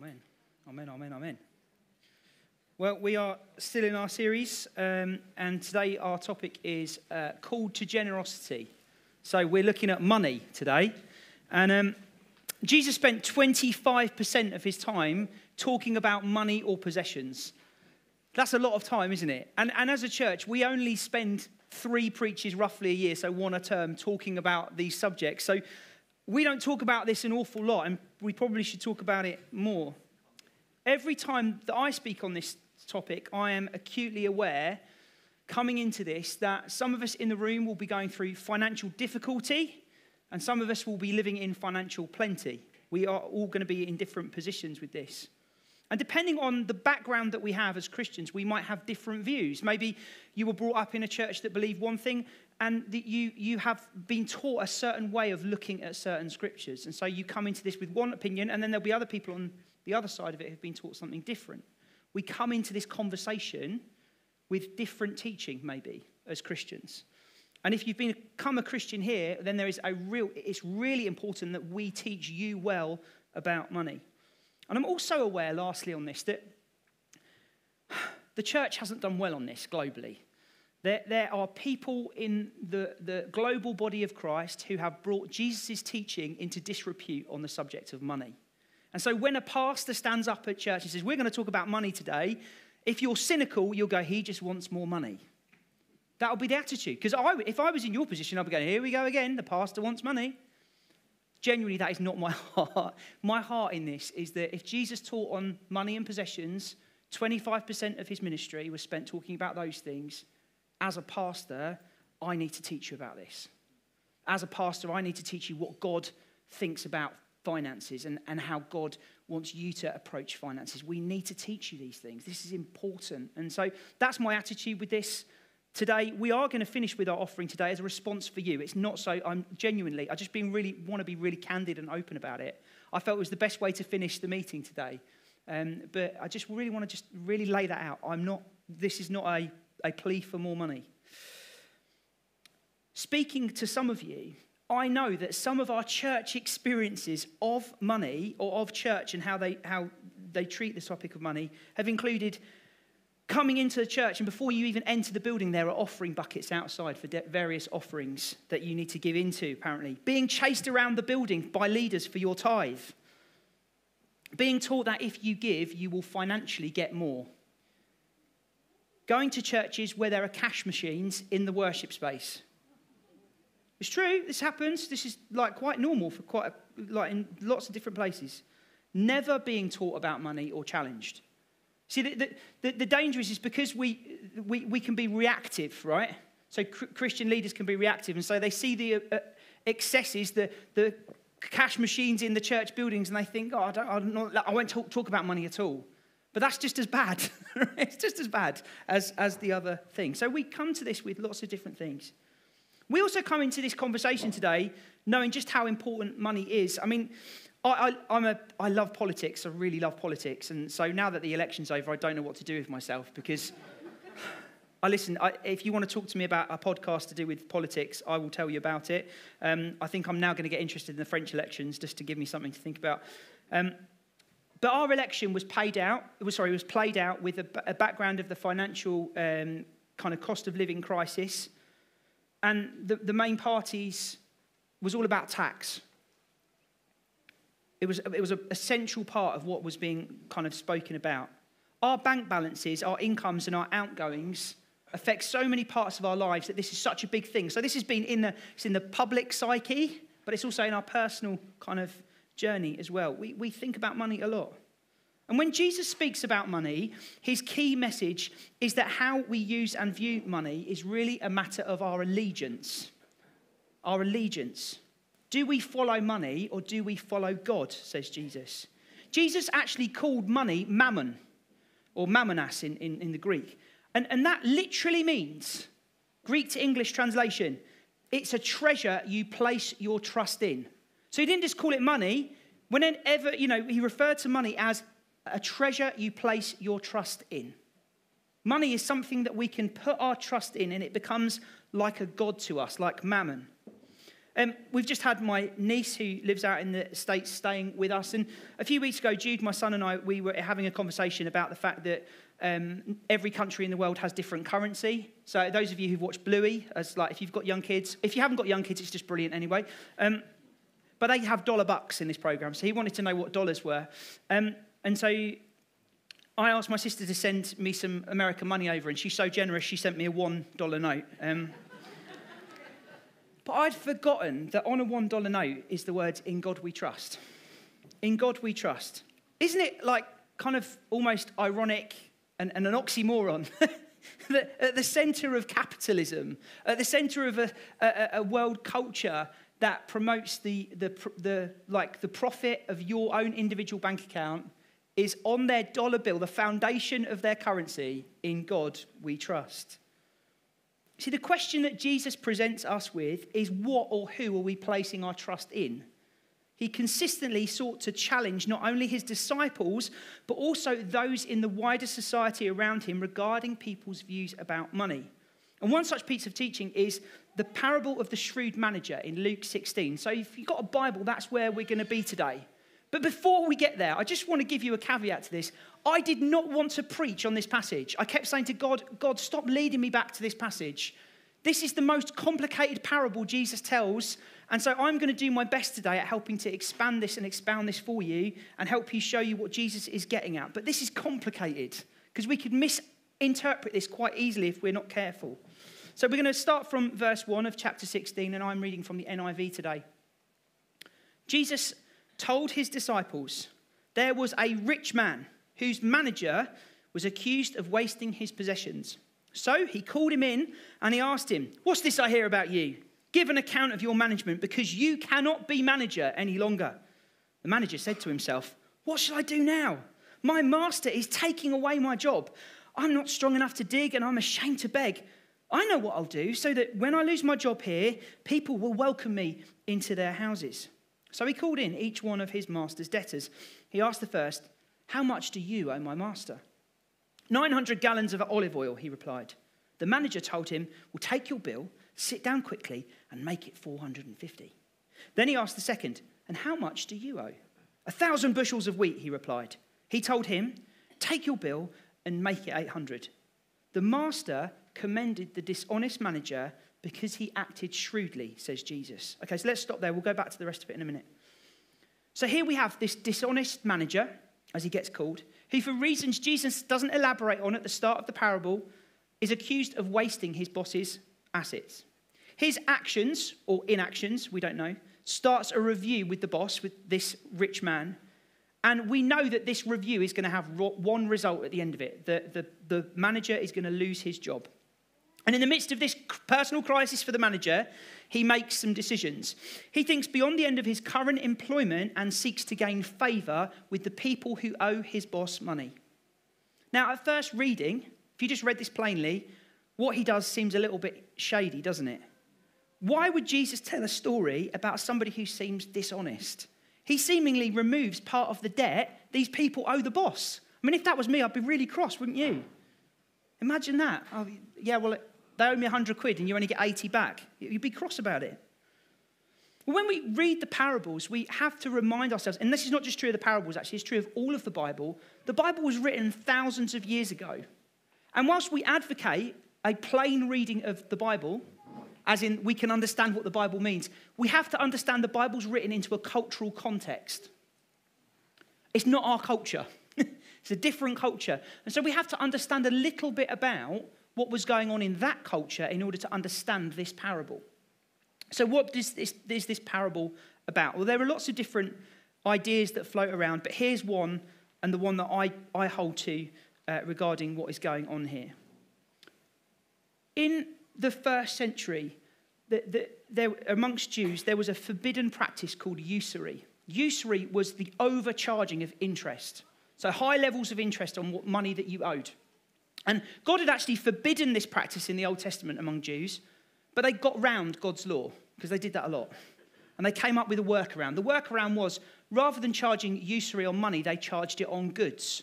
Amen. Amen, amen, amen. Well, we are still in our series, um, and today our topic is uh, called to generosity. So we're looking at money today. And um, Jesus spent 25% of his time talking about money or possessions. That's a lot of time, isn't it? And, and as a church, we only spend three preaches roughly a year, so one a term, talking about these subjects. So we don't talk about this an awful lot, and we probably should talk about it more. Every time that I speak on this topic, I am acutely aware coming into this that some of us in the room will be going through financial difficulty, and some of us will be living in financial plenty. We are all going to be in different positions with this. And depending on the background that we have as Christians, we might have different views. Maybe you were brought up in a church that believed one thing, and that you, you have been taught a certain way of looking at certain scriptures. And so you come into this with one opinion, and then there'll be other people on the other side of it who've been taught something different. We come into this conversation with different teaching, maybe, as Christians. And if you've become a Christian here, then there is a real, it's really important that we teach you well about money. And I'm also aware, lastly, on this, that the church hasn't done well on this globally. There, there are people in the, the global body of Christ who have brought Jesus' teaching into disrepute on the subject of money. And so when a pastor stands up at church and says, We're going to talk about money today, if you're cynical, you'll go, He just wants more money. That'll be the attitude. Because if I was in your position, I'd be going, Here we go again, the pastor wants money. Genuinely, that is not my heart. My heart in this is that if Jesus taught on money and possessions, 25% of his ministry was spent talking about those things as a pastor, I need to teach you about this. As a pastor, I need to teach you what God thinks about finances and, and how God wants you to approach finances. We need to teach you these things. This is important. And so that's my attitude with this. Today, we are going to finish with our offering today as a response for you. It's not so, I'm genuinely, I just been really, want to be really candid and open about it. I felt it was the best way to finish the meeting today. Um, but I just really want to just really lay that out. I'm not, this is not a a plea for more money. Speaking to some of you, I know that some of our church experiences of money or of church and how they, how they treat the topic of money have included coming into the church, and before you even enter the building, there are offering buckets outside for various offerings that you need to give into, apparently. Being chased around the building by leaders for your tithe. Being taught that if you give, you will financially get more going to churches where there are cash machines in the worship space. It's true, this happens. This is like quite normal for quite a, like in lots of different places. Never being taught about money or challenged. See, the, the, the danger is, is because we, we, we can be reactive, right? So Christian leaders can be reactive, and so they see the uh, uh, excesses, the, the cash machines in the church buildings, and they think, oh, I, don't, I, don't I won't talk, talk about money at all. But that's just as bad. it's just as bad as, as the other thing. So we come to this with lots of different things. We also come into this conversation today knowing just how important money is. I mean, I, I, I'm a, I love politics. I really love politics. And so now that the election's over, I don't know what to do with myself because I listen. I, if you want to talk to me about a podcast to do with politics, I will tell you about it. Um, I think I'm now going to get interested in the French elections just to give me something to think about. Um, but our election was paid out, was, sorry, was played out with a, a background of the financial um, kind of cost of living crisis. And the, the main parties was all about tax. It was, it was a, a central part of what was being kind of spoken about. Our bank balances, our incomes, and our outgoings affect so many parts of our lives that this is such a big thing. So this has been in the, it's in the public psyche, but it's also in our personal kind of journey as well. We, we think about money a lot. And when Jesus speaks about money, his key message is that how we use and view money is really a matter of our allegiance. Our allegiance. Do we follow money or do we follow God, says Jesus. Jesus actually called money mammon, or mammonas in, in, in the Greek. And, and that literally means, Greek to English translation, it's a treasure you place your trust in. So he didn't just call it money. Whenever, you know, he referred to money as a treasure you place your trust in. Money is something that we can put our trust in and it becomes like a God to us, like mammon. Um, we've just had my niece who lives out in the States staying with us. And a few weeks ago, Jude, my son, and I, we were having a conversation about the fact that um, every country in the world has different currency. So those of you who've watched Bluey, as like if you've got young kids, if you haven't got young kids, it's just brilliant anyway. Um, but they have dollar bucks in this program, so he wanted to know what dollars were. Um, and so I asked my sister to send me some American money over, and she's so generous, she sent me a $1 note. But I'd forgotten that on a $1 note is the words, In God we trust. In God we trust. Isn't it like kind of almost ironic and, and an oxymoron? that at the center of capitalism, at the center of a, a, a world culture that promotes the, the, the, like the profit of your own individual bank account is on their dollar bill, the foundation of their currency, in God we trust. See, the question that Jesus presents us with is what or who are we placing our trust in? He consistently sought to challenge not only his disciples, but also those in the wider society around him regarding people's views about money. And one such piece of teaching is the parable of the shrewd manager in Luke 16. So if you've got a Bible, that's where we're going to be today. But before we get there, I just want to give you a caveat to this. I did not want to preach on this passage. I kept saying to God, God, stop leading me back to this passage. This is the most complicated parable Jesus tells. And so I'm going to do my best today at helping to expand this and expound this for you and help you show you what Jesus is getting at. But this is complicated because we could misinterpret this quite easily if we're not careful. So we're going to start from verse 1 of chapter 16, and I'm reading from the NIV today. Jesus told his disciples there was a rich man whose manager was accused of wasting his possessions. So he called him in and he asked him, What's this I hear about you? Give an account of your management because you cannot be manager any longer. The manager said to himself, What shall I do now? My master is taking away my job. I'm not strong enough to dig and I'm ashamed to beg. I know what I'll do so that when I lose my job here, people will welcome me into their houses. So he called in each one of his master's debtors. He asked the first, How much do you owe my master? 900 gallons of olive oil, he replied. The manager told him, Well, take your bill, sit down quickly, and make it 450. Then he asked the second, And how much do you owe? A thousand bushels of wheat, he replied. He told him, Take your bill and make it 800. The master commended the dishonest manager because he acted shrewdly, says Jesus. Okay, so let's stop there. We'll go back to the rest of it in a minute. So here we have this dishonest manager, as he gets called, who, for reasons Jesus doesn't elaborate on at the start of the parable, is accused of wasting his boss's assets. His actions, or inactions, we don't know, starts a review with the boss, with this rich man. And we know that this review is going to have one result at the end of it. The, the, the manager is going to lose his job. And in the midst of this personal crisis for the manager, he makes some decisions. He thinks beyond the end of his current employment and seeks to gain favour with the people who owe his boss money. Now, at first reading, if you just read this plainly, what he does seems a little bit shady, doesn't it? Why would Jesus tell a story about somebody who seems dishonest? He seemingly removes part of the debt these people owe the boss. I mean, if that was me, I'd be really cross, wouldn't you? Imagine that. Oh, yeah, well, they owe me 100 quid and you only get 80 back. You'd be cross about it. When we read the parables, we have to remind ourselves, and this is not just true of the parables, actually, it's true of all of the Bible. The Bible was written thousands of years ago. And whilst we advocate a plain reading of the Bible, as in we can understand what the Bible means, we have to understand the Bible's written into a cultural context. It's not our culture, it's a different culture. And so we have to understand a little bit about what was going on in that culture in order to understand this parable. So, what is this, is this parable about? Well, there are lots of different ideas that float around, but here's one, and the one that I, I hold to uh, regarding what is going on here. In the first century, the, the, there, amongst Jews, there was a forbidden practice called usury. Usury was the overcharging of interest. So, high levels of interest on what money that you owed. And God had actually forbidden this practice in the Old Testament among Jews, but they got round God's law because they did that a lot. And they came up with a workaround. The workaround was rather than charging usury on money, they charged it on goods.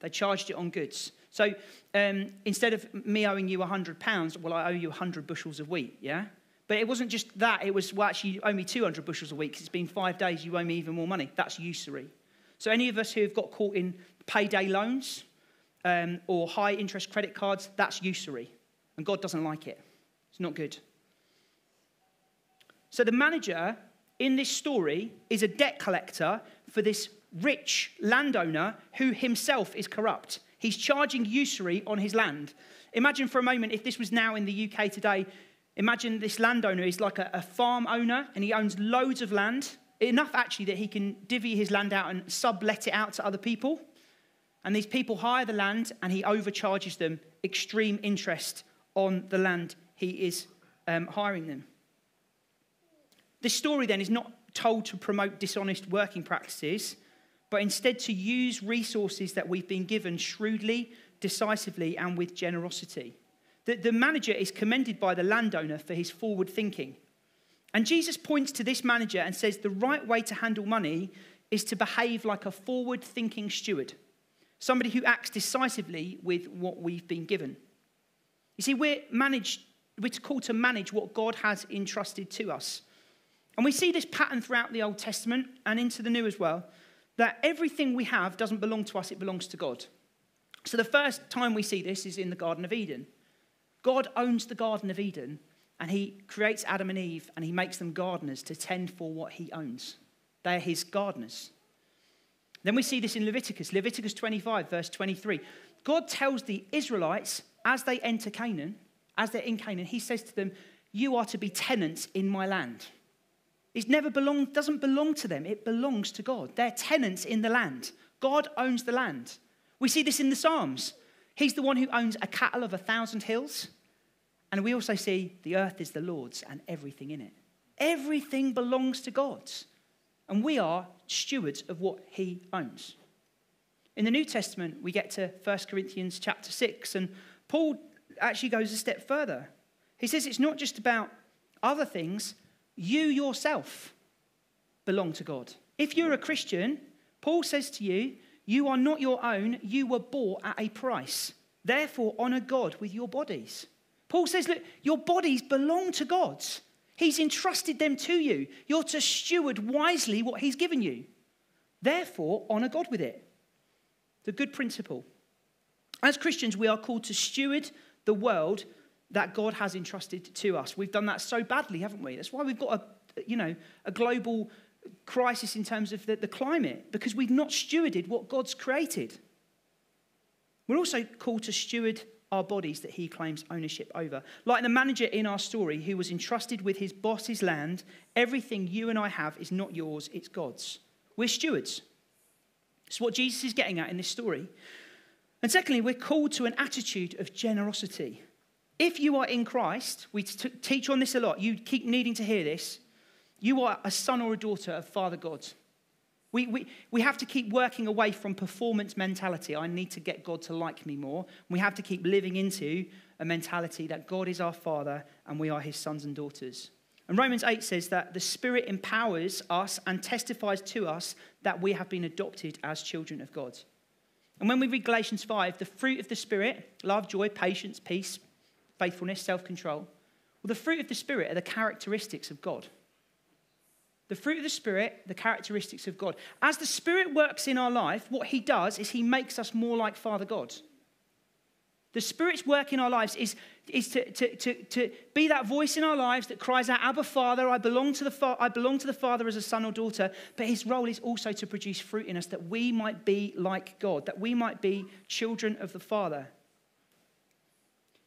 They charged it on goods. So um, instead of me owing you £100, well, I owe you 100 bushels of wheat, yeah? But it wasn't just that, it was, well, actually, you owe me 200 bushels a week. It's been five days, you owe me even more money. That's usury. So, any of us who have got caught in payday loans um, or high interest credit cards, that's usury. And God doesn't like it. It's not good. So, the manager in this story is a debt collector for this rich landowner who himself is corrupt. He's charging usury on his land. Imagine for a moment if this was now in the UK today. Imagine this landowner is like a, a farm owner and he owns loads of land, enough actually that he can divvy his land out and sublet it out to other people. And these people hire the land and he overcharges them extreme interest on the land he is um, hiring them. This story then is not told to promote dishonest working practices, but instead to use resources that we've been given shrewdly, decisively, and with generosity. The, the manager is commended by the landowner for his forward thinking. And Jesus points to this manager and says the right way to handle money is to behave like a forward thinking steward, somebody who acts decisively with what we've been given. You see, we're, managed, we're called to manage what God has entrusted to us. And we see this pattern throughout the Old Testament and into the New as well that everything we have doesn't belong to us, it belongs to God. So the first time we see this is in the Garden of Eden. God owns the Garden of Eden and he creates Adam and Eve and he makes them gardeners to tend for what he owns. They're his gardeners. Then we see this in Leviticus, Leviticus 25, verse 23. God tells the Israelites as they enter Canaan, as they're in Canaan, he says to them, You are to be tenants in my land. It never belong, doesn't belong to them, it belongs to God. They're tenants in the land. God owns the land. We see this in the Psalms. He's the one who owns a cattle of a thousand hills. And we also see the earth is the Lord's and everything in it. Everything belongs to God. And we are stewards of what he owns. In the New Testament, we get to 1 Corinthians chapter 6, and Paul actually goes a step further. He says it's not just about other things, you yourself belong to God. If you're a Christian, Paul says to you, you are not your own, you were bought at a price. Therefore, honor God with your bodies. Paul says, look, your bodies belong to God. He's entrusted them to you. You're to steward wisely what He's given you. Therefore, honor God with it. The good principle. As Christians, we are called to steward the world that God has entrusted to us. We've done that so badly, haven't we? That's why we've got a, you know, a global crisis in terms of the, the climate, because we've not stewarded what God's created. We're also called to steward our bodies that he claims ownership over. Like the manager in our story who was entrusted with his boss's land, everything you and I have is not yours, it's God's. We're stewards. It's what Jesus is getting at in this story. And secondly, we're called to an attitude of generosity. If you are in Christ, we t- teach on this a lot. You keep needing to hear this. You are a son or a daughter of Father God. We, we, we have to keep working away from performance mentality. I need to get God to like me more. We have to keep living into a mentality that God is our Father and we are his sons and daughters. And Romans 8 says that the Spirit empowers us and testifies to us that we have been adopted as children of God. And when we read Galatians 5, the fruit of the Spirit love, joy, patience, peace, faithfulness, self control. Well, the fruit of the Spirit are the characteristics of God. The fruit of the Spirit, the characteristics of God. As the Spirit works in our life, what He does is He makes us more like Father God. The Spirit's work in our lives is, is to, to, to, to be that voice in our lives that cries out, Abba, Father, I belong, to the fa- I belong to the Father as a son or daughter. But His role is also to produce fruit in us that we might be like God, that we might be children of the Father.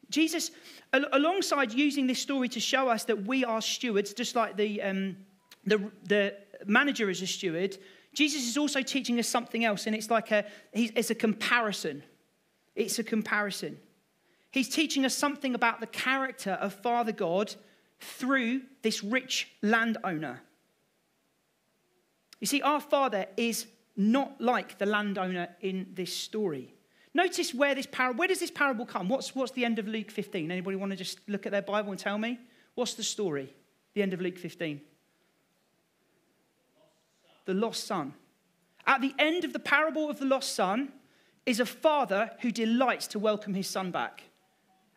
Jesus, alongside using this story to show us that we are stewards, just like the, um, the, the manager is a steward, Jesus is also teaching us something else, and it's like a, it's a comparison. It's a comparison. He's teaching us something about the character of Father God through this rich landowner. You see, our Father is not like the landowner in this story. Notice where this parable, where does this parable come? What's, what's the end of Luke 15? Anybody want to just look at their Bible and tell me? What's the story? The end of Luke 15. The lost son. At the end of the parable of the lost son is a father who delights to welcome his son back.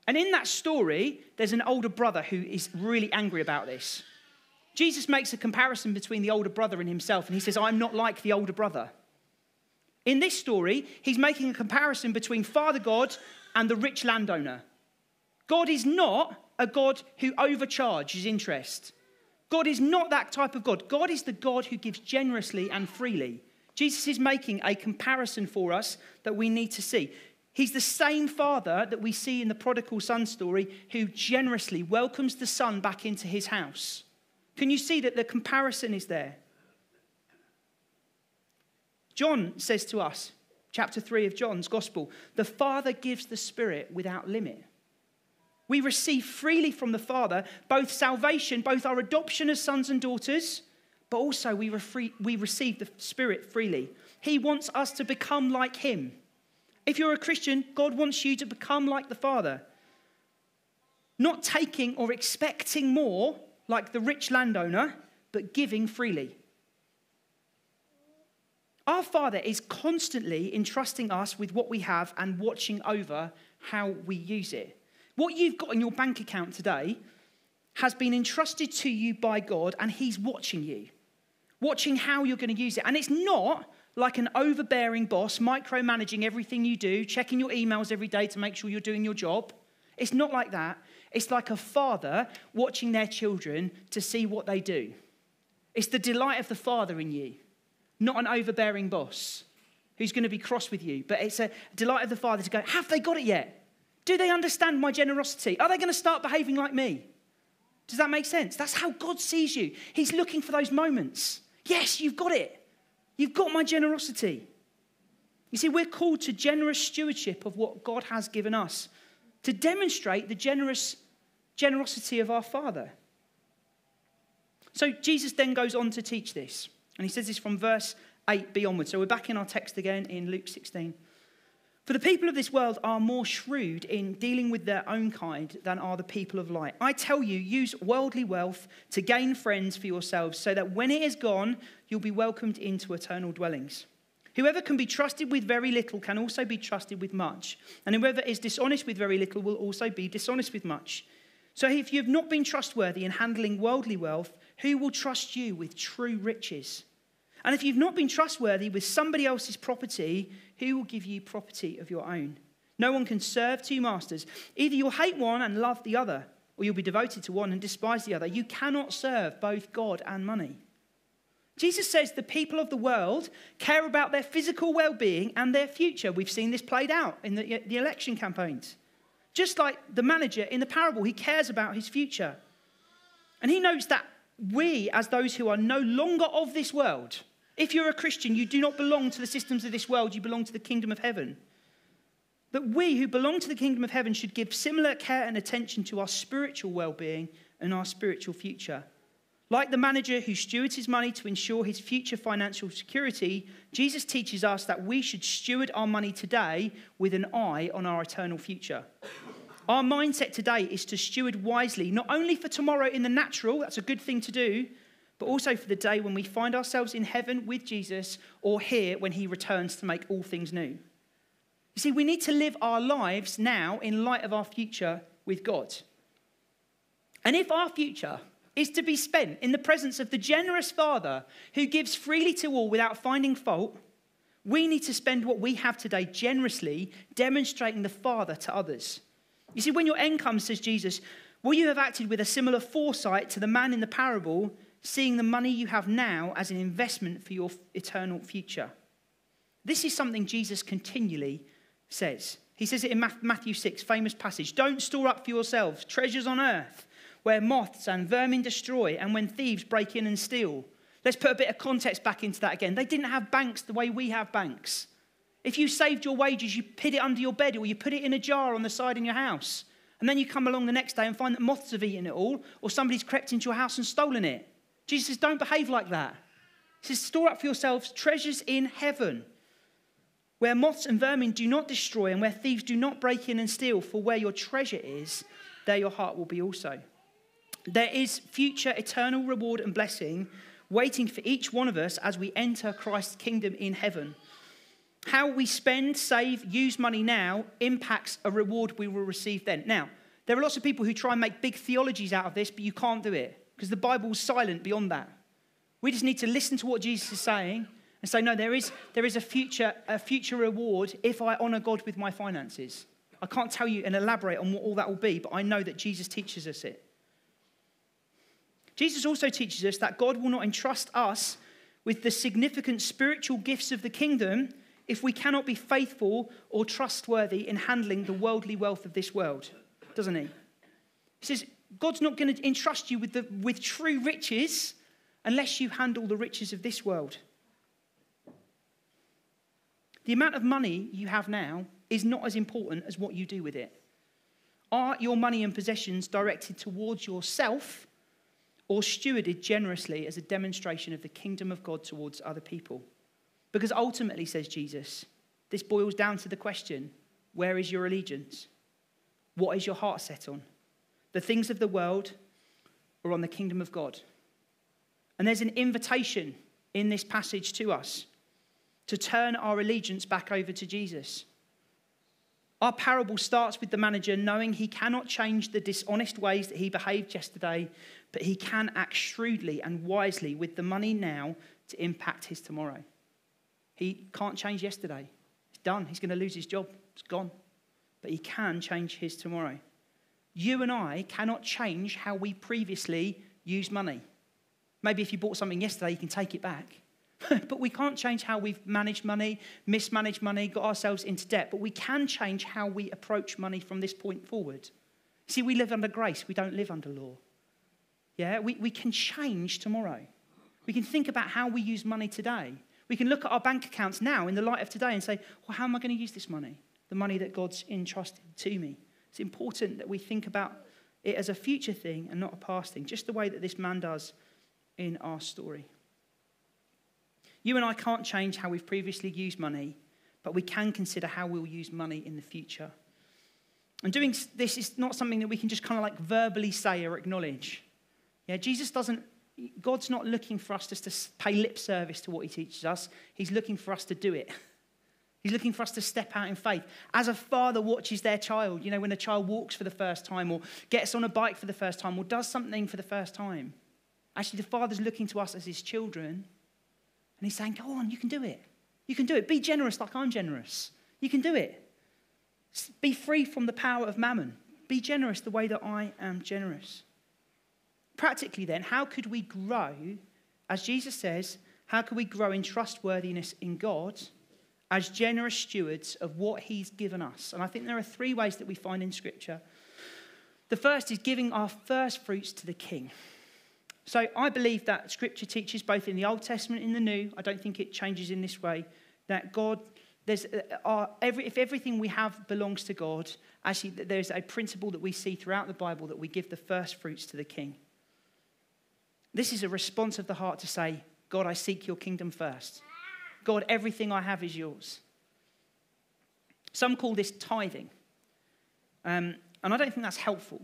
And in that story, there's an older brother who is really angry about this. Jesus makes a comparison between the older brother and himself, and he says, I'm not like the older brother. In this story, he's making a comparison between Father God and the rich landowner. God is not a God who overcharges interest. God is not that type of God. God is the God who gives generously and freely. Jesus is making a comparison for us that we need to see. He's the same father that we see in the prodigal son story who generously welcomes the son back into his house. Can you see that the comparison is there? John says to us, chapter 3 of John's Gospel, the Father gives the Spirit without limit. We receive freely from the Father both salvation, both our adoption as sons and daughters, but also we, we receive the Spirit freely. He wants us to become like Him. If you're a Christian, God wants you to become like the Father. Not taking or expecting more like the rich landowner, but giving freely. Our Father is constantly entrusting us with what we have and watching over how we use it. What you've got in your bank account today has been entrusted to you by God, and He's watching you, watching how you're going to use it. And it's not like an overbearing boss micromanaging everything you do, checking your emails every day to make sure you're doing your job. It's not like that. It's like a father watching their children to see what they do. It's the delight of the father in you, not an overbearing boss who's going to be cross with you. But it's a delight of the father to go, Have they got it yet? Do they understand my generosity? Are they going to start behaving like me? Does that make sense? That's how God sees you. He's looking for those moments. Yes, you've got it. You've got my generosity. You see, we're called to generous stewardship of what God has given us to demonstrate the generous generosity of our Father. So Jesus then goes on to teach this, and he says this from verse 8b onwards. So we're back in our text again in Luke 16. For the people of this world are more shrewd in dealing with their own kind than are the people of light. I tell you, use worldly wealth to gain friends for yourselves, so that when it is gone, you'll be welcomed into eternal dwellings. Whoever can be trusted with very little can also be trusted with much, and whoever is dishonest with very little will also be dishonest with much. So if you have not been trustworthy in handling worldly wealth, who will trust you with true riches? And if you've not been trustworthy with somebody else's property, who will give you property of your own? No one can serve two masters. Either you'll hate one and love the other, or you'll be devoted to one and despise the other. You cannot serve both God and money. Jesus says the people of the world care about their physical well being and their future. We've seen this played out in the, the election campaigns. Just like the manager in the parable, he cares about his future. And he knows that we, as those who are no longer of this world, if you're a Christian, you do not belong to the systems of this world, you belong to the kingdom of heaven. That we who belong to the kingdom of heaven should give similar care and attention to our spiritual well being and our spiritual future. Like the manager who stewards his money to ensure his future financial security, Jesus teaches us that we should steward our money today with an eye on our eternal future. Our mindset today is to steward wisely, not only for tomorrow in the natural, that's a good thing to do, but also for the day when we find ourselves in heaven with Jesus or here when he returns to make all things new. You see, we need to live our lives now in light of our future with God. And if our future is to be spent in the presence of the generous Father who gives freely to all without finding fault, we need to spend what we have today generously demonstrating the Father to others. You see, when your end comes, says Jesus, will you have acted with a similar foresight to the man in the parable, seeing the money you have now as an investment for your eternal future? This is something Jesus continually says. He says it in Matthew 6, famous passage Don't store up for yourselves treasures on earth where moths and vermin destroy, and when thieves break in and steal. Let's put a bit of context back into that again. They didn't have banks the way we have banks. If you saved your wages, you put it under your bed or you put it in a jar on the side in your house. And then you come along the next day and find that moths have eaten it all or somebody's crept into your house and stolen it. Jesus says, don't behave like that. He says, store up for yourselves treasures in heaven where moths and vermin do not destroy and where thieves do not break in and steal. For where your treasure is, there your heart will be also. There is future eternal reward and blessing waiting for each one of us as we enter Christ's kingdom in heaven. How we spend, save, use money now impacts a reward we will receive then. Now, there are lots of people who try and make big theologies out of this, but you can't do it because the Bible's silent beyond that. We just need to listen to what Jesus is saying and say, no, there is, there is a, future, a future reward if I honor God with my finances. I can't tell you and elaborate on what all that will be, but I know that Jesus teaches us it. Jesus also teaches us that God will not entrust us with the significant spiritual gifts of the kingdom if we cannot be faithful or trustworthy in handling the worldly wealth of this world, doesn't he? He says, God's not going to entrust you with, the, with true riches unless you handle the riches of this world. The amount of money you have now is not as important as what you do with it. Are your money and possessions directed towards yourself or stewarded generously as a demonstration of the kingdom of God towards other people? Because ultimately, says Jesus, this boils down to the question where is your allegiance? What is your heart set on? The things of the world or on the kingdom of God? And there's an invitation in this passage to us to turn our allegiance back over to Jesus. Our parable starts with the manager knowing he cannot change the dishonest ways that he behaved yesterday, but he can act shrewdly and wisely with the money now to impact his tomorrow. He can't change yesterday. It's done. He's going to lose his job. It's gone. But he can change his tomorrow. You and I cannot change how we previously use money. Maybe if you bought something yesterday, you can take it back. but we can't change how we've managed money, mismanaged money, got ourselves into debt. But we can change how we approach money from this point forward. See, we live under grace, we don't live under law. Yeah, we, we can change tomorrow. We can think about how we use money today. We can look at our bank accounts now in the light of today and say, well, how am I going to use this money? The money that God's entrusted to me. It's important that we think about it as a future thing and not a past thing, just the way that this man does in our story. You and I can't change how we've previously used money, but we can consider how we'll use money in the future. And doing this is not something that we can just kind of like verbally say or acknowledge. Yeah, Jesus doesn't, God's not looking for us just to pay lip service to what he teaches us. He's looking for us to do it. He's looking for us to step out in faith. As a father watches their child, you know, when a child walks for the first time or gets on a bike for the first time or does something for the first time. Actually, the father's looking to us as his children and he's saying, Go on, you can do it. You can do it. Be generous like I'm generous. You can do it. Be free from the power of mammon. Be generous the way that I am generous. Practically, then, how could we grow, as Jesus says, how could we grow in trustworthiness in God as generous stewards of what He's given us? And I think there are three ways that we find in Scripture. The first is giving our first fruits to the King. So I believe that Scripture teaches both in the Old Testament and the New. I don't think it changes in this way. That God, there's uh, every, if everything we have belongs to God, actually there's a principle that we see throughout the Bible that we give the first fruits to the King. This is a response of the heart to say, God, I seek your kingdom first. God, everything I have is yours. Some call this tithing. Um, and I don't think that's helpful.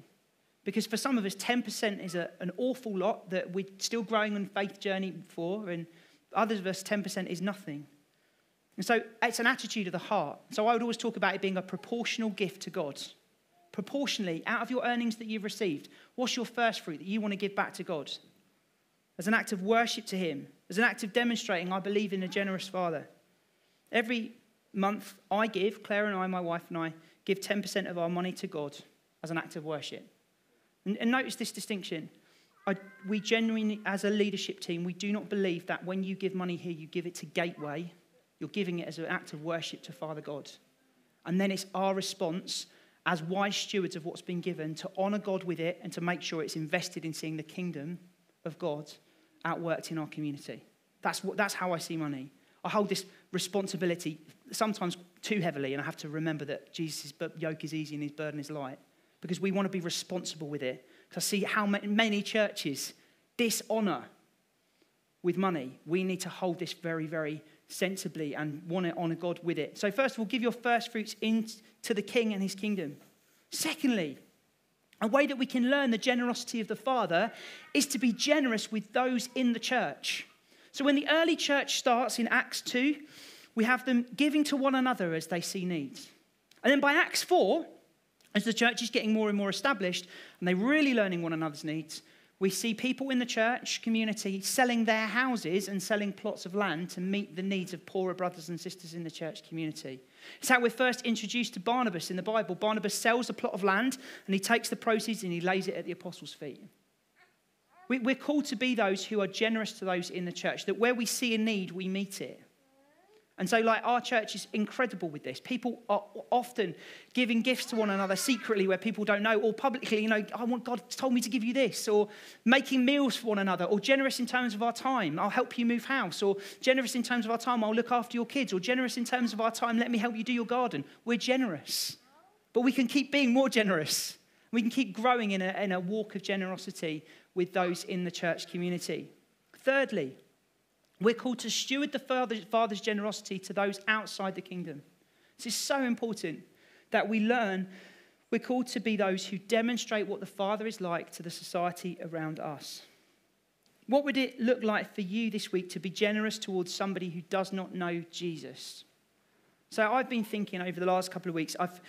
Because for some of us, 10% is a, an awful lot that we're still growing on faith journey for, and others of us, 10% is nothing. And so it's an attitude of the heart. So I would always talk about it being a proportional gift to God. Proportionally, out of your earnings that you've received, what's your first fruit that you want to give back to God? As an act of worship to Him, as an act of demonstrating I believe in a generous Father. Every month I give, Claire and I, my wife and I, give 10% of our money to God as an act of worship. And, and notice this distinction. I, we genuinely, as a leadership team, we do not believe that when you give money here, you give it to Gateway. You're giving it as an act of worship to Father God. And then it's our response as wise stewards of what's been given to honor God with it and to make sure it's invested in seeing the kingdom of God outworked in our community. That's, what, that's how I see money. I hold this responsibility sometimes too heavily, and I have to remember that Jesus' yoke is easy and his burden is light because we want to be responsible with it. Because I see how many churches dishonor with money. We need to hold this very, very sensibly and want to honor God with it. So, first of all, give your first fruits into the king and his kingdom. Secondly, a way that we can learn the generosity of the Father is to be generous with those in the church. So, when the early church starts in Acts 2, We have them giving to one another as they see needs. And then by Acts 4, as the church is getting more and more established and they're really learning one another's needs, we see people in the church community selling their houses and selling plots of land to meet the needs of poorer brothers and sisters in the church community. It's how we're first introduced to Barnabas in the Bible. Barnabas sells a plot of land and he takes the proceeds and he lays it at the apostles' feet. We're called to be those who are generous to those in the church, that where we see a need, we meet it. And so, like, our church is incredible with this. People are often giving gifts to one another secretly where people don't know, or publicly, you know, I want God told me to give you this, or making meals for one another, or generous in terms of our time, I'll help you move house, or generous in terms of our time, I'll look after your kids, or generous in terms of our time, let me help you do your garden. We're generous. But we can keep being more generous. We can keep growing in a, in a walk of generosity with those in the church community. Thirdly, we're called to steward the Father's, generosity to those outside the kingdom. This is so important that we learn we're called to be those who demonstrate what the Father is like to the society around us. What would it look like for you this week to be generous towards somebody who does not know Jesus? So I've been thinking over the last couple of weeks, I've,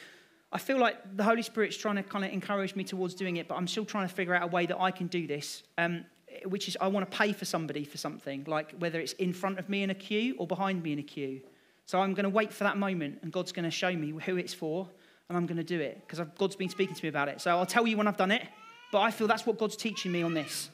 I feel like the Holy Spirit's trying to kind of encourage me towards doing it, but I'm still trying to figure out a way that I can do this. Um, which is I want to pay for somebody for something, like whether it's in front of me in a queue or behind me in a queue. So I'm going to wait for that moment, and God's going to show me who it's for, and I'm going to do it because God's been speaking to me about it. So I'll tell you when I've done it, but I feel that's what God's teaching me on this.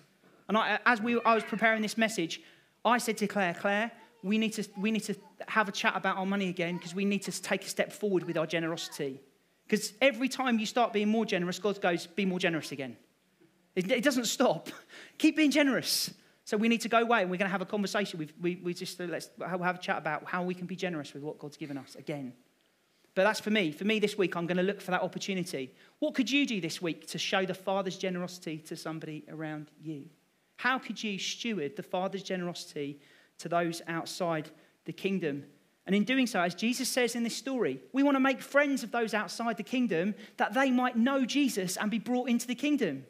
And I, as we, I was preparing this message, I said to Claire, Claire, we need to, we need to have a chat about our money again because we need to take a step forward with our generosity. Because every time you start being more generous, God goes, be more generous again. It, doesn't stop. Keep being generous. So we need to go away and we're going to have a conversation. We've, we, we just uh, let's have a chat about how we can be generous with what God's given us again. But that's for me. For me this week, I'm going to look for that opportunity. What could you do this week to show the Father's generosity to somebody around you? How could you steward the Father's generosity to those outside the kingdom? And in doing so, as Jesus says in this story, we want to make friends of those outside the kingdom that they might know Jesus and be brought into the kingdom.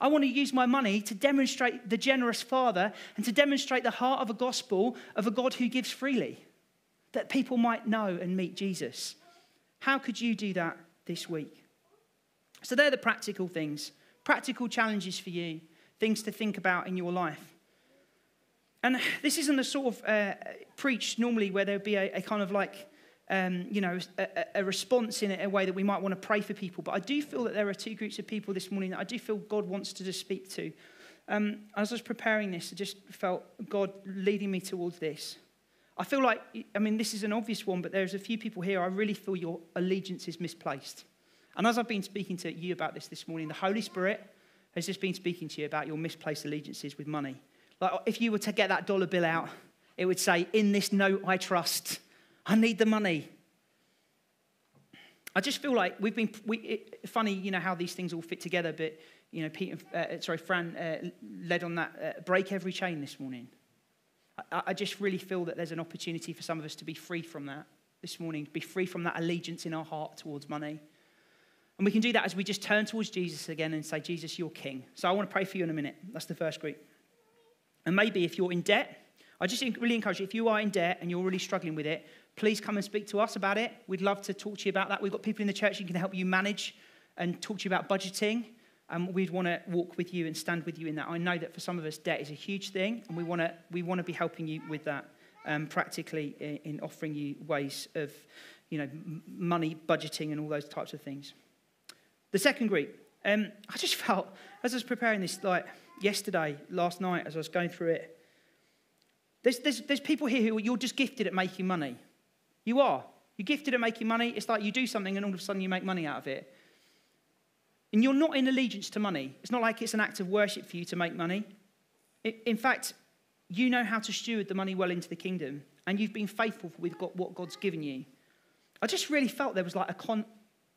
I want to use my money to demonstrate the generous Father and to demonstrate the heart of a gospel of a God who gives freely, that people might know and meet Jesus. How could you do that this week? So, they're the practical things, practical challenges for you, things to think about in your life. And this isn't the sort of uh, preach normally where there'd be a, a kind of like um, you know, a, a, response in a way that we might want to pray for people. But I do feel that there are two groups of people this morning that I do feel God wants to just speak to. Um, as I was preparing this, I just felt God leading me towards this. I feel like, I mean, this is an obvious one, but there's a few people here I really feel your allegiance is misplaced. And as I've been speaking to you about this this morning, the Holy Spirit has just been speaking to you about your misplaced allegiances with money. Like, if you were to get that dollar bill out, it would say, In this note I trust. I need the money. I just feel like we've been we, it, funny, you know, how these things all fit together. But you know, Pete, uh, sorry, Fran uh, led on that uh, break every chain this morning. I, I just really feel that there's an opportunity for some of us to be free from that this morning, be free from that allegiance in our heart towards money. And we can do that as we just turn towards Jesus again and say, Jesus, you're king. So I want to pray for you in a minute. That's the first group. And maybe if you're in debt, I just really encourage you, if you are in debt and you're really struggling with it, please come and speak to us about it. We'd love to talk to you about that. We've got people in the church who can help you manage and talk to you about budgeting. And we'd want to walk with you and stand with you in that. I know that for some of us, debt is a huge thing, and we want to, we want to be helping you with that um, practically in, in, offering you ways of you know, money, budgeting, and all those types of things. The second group, um, I just felt, as I was preparing this, like yesterday, last night, as I was going through it, there's, there's, there's people here who you're just gifted at making money. You are. You're gifted at making money. It's like you do something and all of a sudden you make money out of it. And you're not in allegiance to money. It's not like it's an act of worship for you to make money. In fact, you know how to steward the money well into the kingdom, and you've been faithful with what God's given you. I just really felt there was like a con-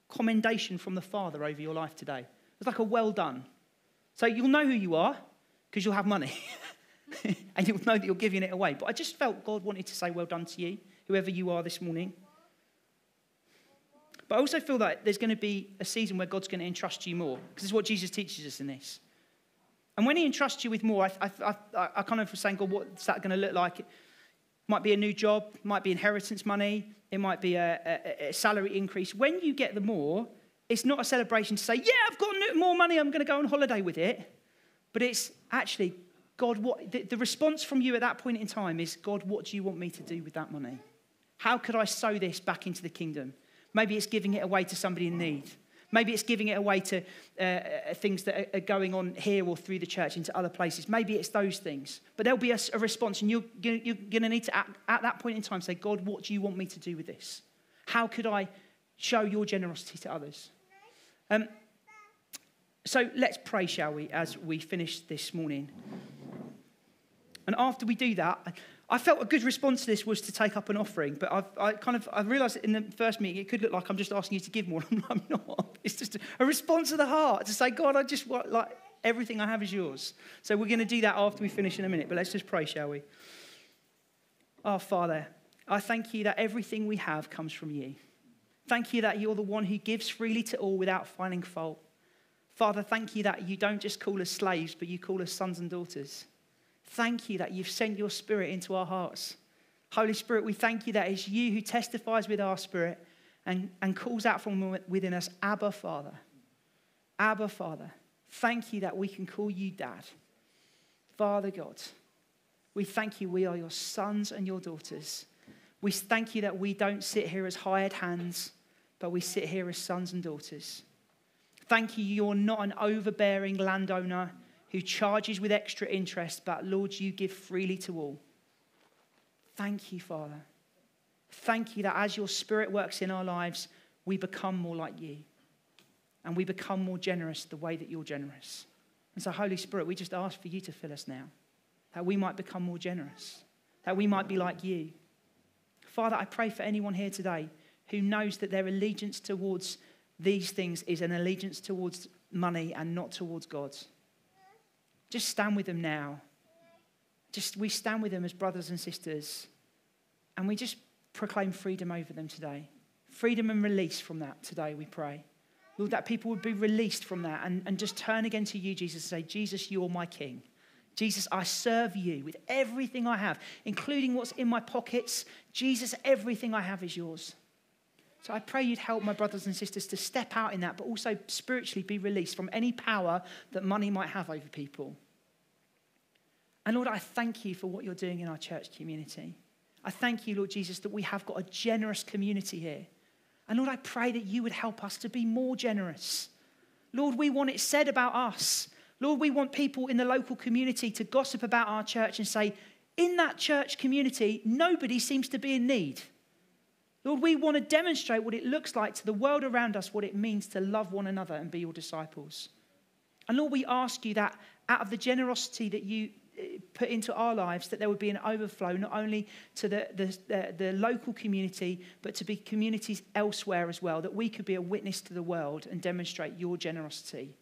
commendation from the Father over your life today. It was like a well done. So you'll know who you are because you'll have money, and you'll know that you're giving it away. But I just felt God wanted to say well done to you whoever you are this morning. But I also feel that there's going to be a season where God's going to entrust you more, because is what Jesus teaches us in this. And when he entrusts you with more, I, I, I, I kind of was saying, God, what's that going to look like? It might be a new job, might be inheritance money, it might be a, a, a salary increase. When you get the more, it's not a celebration to say, yeah, I've got more money, I'm going to go on holiday with it. But it's actually, God, what the, the response from you at that point in time is, God, what do you want me to do with that money? How could I sow this back into the kingdom? Maybe it's giving it away to somebody in need. Maybe it's giving it away to uh, uh things that are going on here or through the church into other places. Maybe it's those things. But there'll be a, a response, and you're, you're going to need to, at, at that point in time, say, God, what do you want me to do with this? How could I show your generosity to others? Um, so let's pray, shall we, as we finish this morning. And after we do that, I felt a good response to this was to take up an offering, but I've, I kind of I realised in the first meeting it could look like I'm just asking you to give more. I'm not. It's just a response of the heart to say, God, I just want like everything I have is yours. So we're going to do that after we finish in a minute. But let's just pray, shall we? Our Father, I thank you that everything we have comes from you. Thank you that you're the one who gives freely to all without finding fault. Father, thank you that you don't just call us slaves, but you call us sons and daughters. Thank you that you've sent your spirit into our hearts. Holy Spirit, we thank you that it's you who testifies with our spirit and, and calls out from within us, Abba, Father. Abba, Father. Thank you that we can call you Dad. Father God, we thank you we are your sons and your daughters. We thank you that we don't sit here as hired hands, but we sit here as sons and daughters. Thank you, you're not an overbearing landowner who charges with extra interest, but Lord, you give freely to all. Thank you, Father. Thank you that as your Spirit works in our lives, we become more like you and we become more generous the way that you're generous. And so, Holy Spirit, we just ask for you to fill us now, that we might become more generous, that we might be like you. Father, I pray for anyone here today who knows that their allegiance towards these things is an allegiance towards money and not towards God. Just stand with them now. Just we stand with them as brothers and sisters, and we just proclaim freedom over them today. Freedom and release from that today, we pray. Lord, that people would be released from that and, and just turn again to you, Jesus, and say, Jesus, you're my King. Jesus, I serve you with everything I have, including what's in my pockets. Jesus, everything I have is yours. So I pray you'd help my brothers and sisters to step out in that, but also spiritually be released from any power that money might have over people. And Lord, I thank you for what you're doing in our church community. I thank you, Lord Jesus, that we have got a generous community here. And Lord, I pray that you would help us to be more generous. Lord, we want it said about us. Lord, we want people in the local community to gossip about our church and say, in that church community, nobody seems to be in need. Lord, we want to demonstrate what it looks like to the world around us, what it means to love one another and be your disciples. And Lord, we ask you that out of the generosity that you uh, put into our lives, that there would be an overflow not only to the, the, the, the, local community, but to be communities elsewhere as well, that we could be a witness to the world and demonstrate your generosity.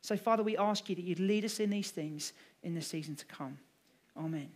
So, Father, we ask you that you'd lead us in these things in the season to come. Amen.